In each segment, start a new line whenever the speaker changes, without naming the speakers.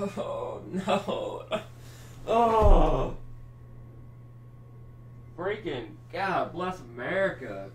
Oh no. Oh. Freaking God bless America.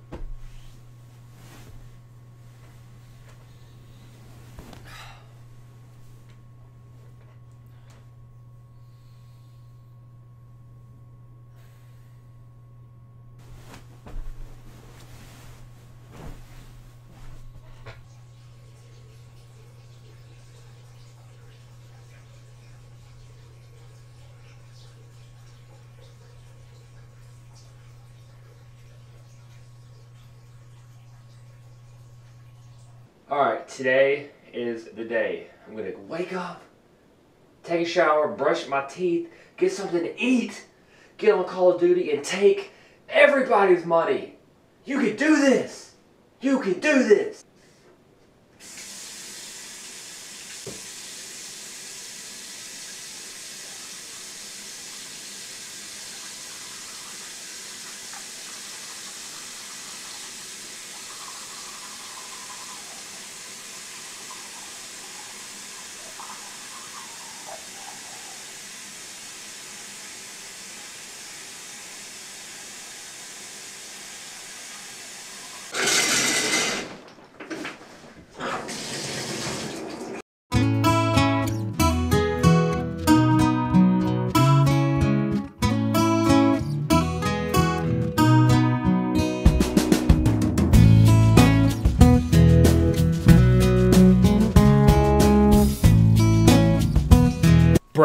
Alright, today is the day. I'm gonna wake up, take a shower, brush my teeth, get something to eat, get on Call of Duty, and take everybody's money. You can do this! You can do this!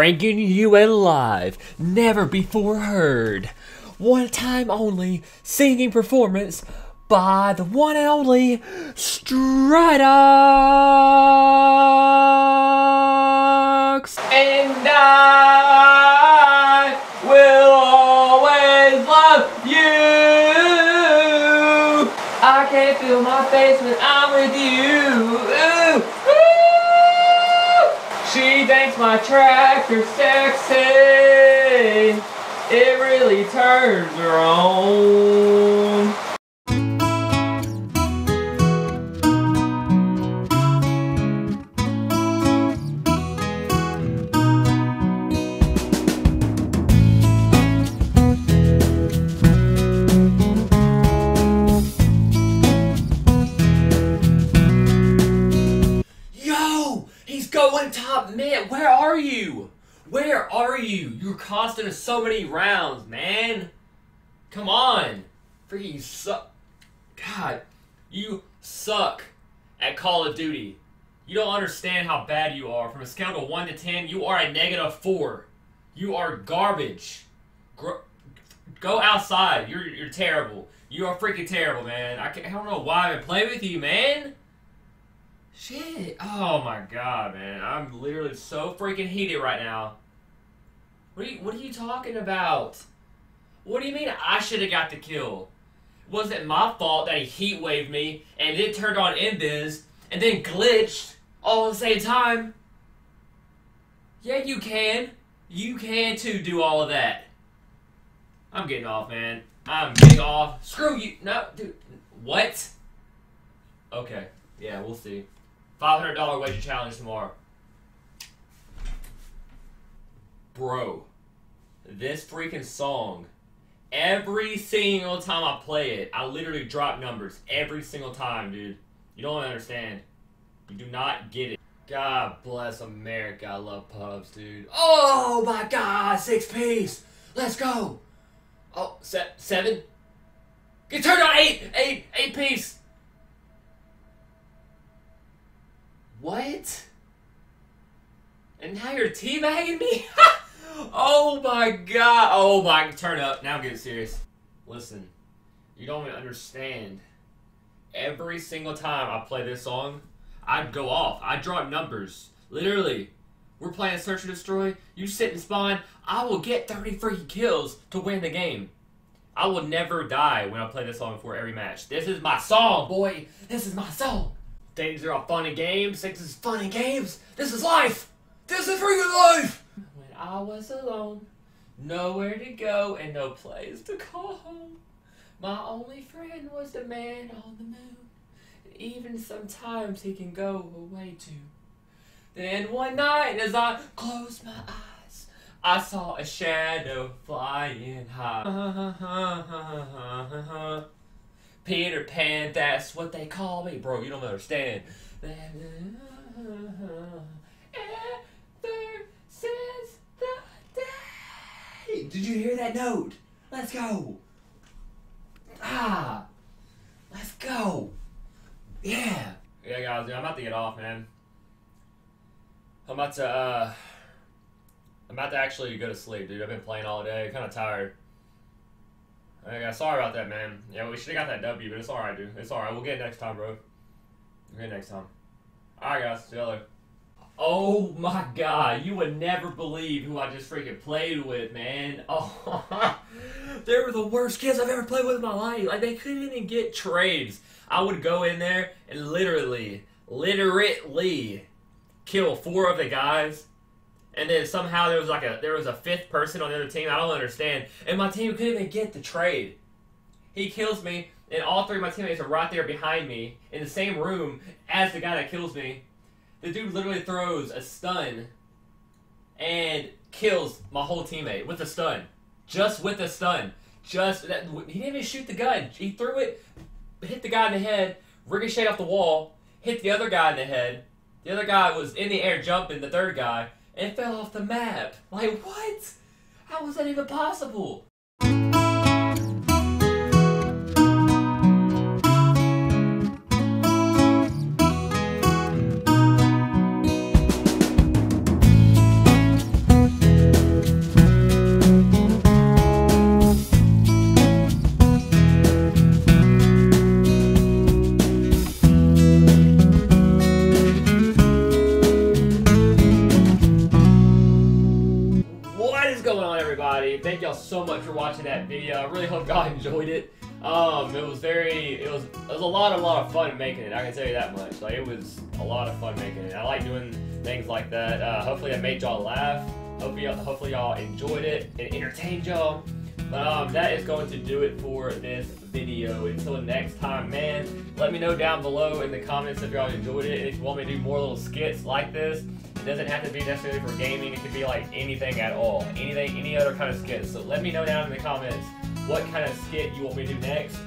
Bringing you a live, never before heard, one time only singing performance by the one and only Stridox. And I will always love you. I can't feel my face when I'm with you. Thinks my tracks are sexy. It really turns her on. Where are you? You're costing us so many rounds, man. Come on. Freaking suck. God, you suck at Call of Duty. You don't understand how bad you are. From a scale of 1 to 10, you are a negative 4. You are garbage. Gr- go outside. You're, you're terrible. You are freaking terrible, man. I, I don't know why I'm playing with you, man. Shit. Oh my god, man. I'm literally so freaking heated right now. What are you what are you talking about? What do you mean I should have got the kill? Was it my fault that he heat waved me and then turned on Invis and then glitched all at the same time? Yeah, you can. You can too do all of that. I'm getting off, man. I'm getting off. Screw you. No, dude. What? Okay. Yeah, we'll see. $500 wager challenge tomorrow. Bro, this freaking song, every single time I play it, I literally drop numbers every single time, dude. You don't understand. You do not get it. God bless America. I love pubs, dude. Oh my god, six piece. Let's go. Oh, se- seven? Get turned on eight, eight, eight piece. What? And now you're teabagging me? oh my god. Oh my, turn up. Now get serious. Listen, you don't even understand. Every single time I play this song, I'd go off. I drop numbers. Literally. We're playing Search and Destroy. You sit and spawn. I will get 30 freaking kills to win the game. I will never die when I play this song before every match. This is my song, boy. This is my song. Things are all fun and games. Sex is fun and games. This is life. This is freaking life. I was alone, nowhere to go and no place to call home. My only friend was the man on the moon. And even sometimes he can go away too. Then one night, as I closed my eyes, I saw a shadow flying high. Peter Pan, that's what they call me, bro. You don't understand. Ever since the day. Did you hear that note? Let's go. Ah, let's go. Yeah. Yeah, guys, I'm about to get off, man. I'm about to, uh, I'm about to actually go to sleep, dude. I've been playing all day, kind of tired. Yeah, sorry about that, man. Yeah, we should have got that W, but it's alright, dude. It's alright. We'll get it next time, bro. We'll get it next time. Alright, guys. See you later. Oh my god, you would never believe who I just freaking played with, man. Oh, they were the worst kids I've ever played with in my life. Like, they couldn't even get trades. I would go in there and literally, literally kill four of the guys and then somehow there was like a there was a fifth person on the other team. I don't understand. And my team couldn't even get the trade. He kills me, and all three of my teammates are right there behind me in the same room as the guy that kills me. The dude literally throws a stun and kills my whole teammate with a stun. Just with a stun. Just that he didn't even shoot the gun. He threw it, hit the guy in the head, ricocheted off the wall, hit the other guy in the head. The other guy was in the air jumping, the third guy, and fell off the map. Like, what? How was that even possible? So much for watching that video. I really hope y'all enjoyed it. Um, it was very, it was, it was a lot, a lot of fun making it. I can tell you that much. Like, it was a lot of fun making it. I like doing things like that. Uh, hopefully, I made y'all laugh. Hopefully, y'all, hopefully y'all enjoyed it and entertained y'all. But um, that is going to do it for this video. Until next time, man, let me know down below in the comments if y'all enjoyed it. If you want me to do more little skits like this, it doesn't have to be necessarily for gaming. It could be like anything at all. Anything, any other kind of skit. So let me know down in the comments what kind of skit you want me to do next.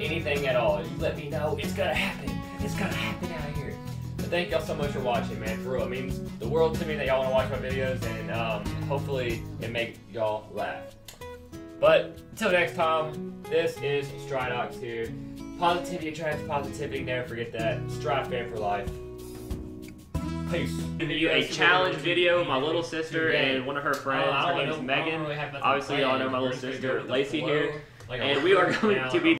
Anything at all. You let me know. It's gonna happen. It's gonna happen out here. But thank y'all so much for watching, man. For real, it means the world to me that y'all want to watch my videos, and um, hopefully it make y'all laugh. But until next time, this is Stridox here. Positivity attracts positivity. Never forget that. Stride fan for life. Peace.
you a challenge video my little sister and one of her friends. Her name is Megan. Obviously, y'all know my little sister Lacey here, and we are going to be